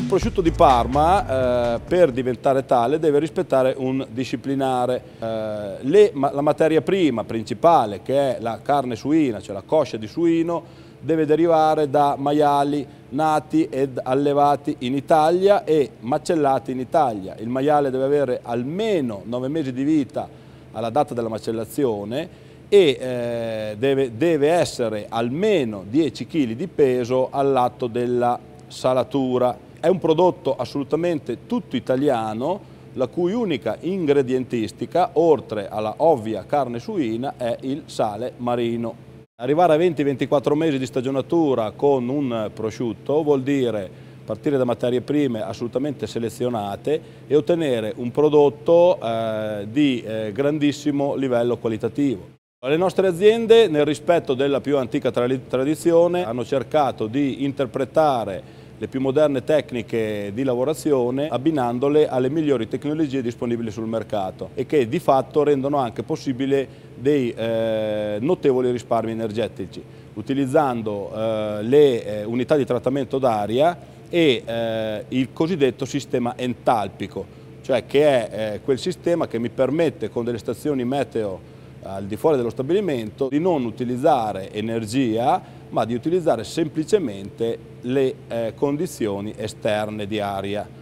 prosciutto di Parma, eh, per diventare tale, deve rispettare un disciplinare. Eh, le, ma, la materia prima principale, che è la carne suina, cioè la coscia di suino, deve derivare da maiali nati ed allevati in Italia e macellati in Italia. Il maiale deve avere almeno 9 mesi di vita alla data della macellazione e eh, deve, deve essere almeno 10 kg di peso all'atto della salatura. È un prodotto assolutamente tutto italiano, la cui unica ingredientistica, oltre alla ovvia carne suina, è il sale marino. Arrivare a 20-24 mesi di stagionatura con un prosciutto vuol dire partire da materie prime assolutamente selezionate e ottenere un prodotto eh, di eh, grandissimo livello qualitativo. Le nostre aziende, nel rispetto della più antica tradizione, hanno cercato di interpretare le più moderne tecniche di lavorazione abbinandole alle migliori tecnologie disponibili sul mercato e che di fatto rendono anche possibile dei eh, notevoli risparmi energetici utilizzando eh, le eh, unità di trattamento d'aria e eh, il cosiddetto sistema entalpico, cioè che è eh, quel sistema che mi permette con delle stazioni meteo al di fuori dello stabilimento di non utilizzare energia ma di utilizzare semplicemente le eh, condizioni esterne di aria.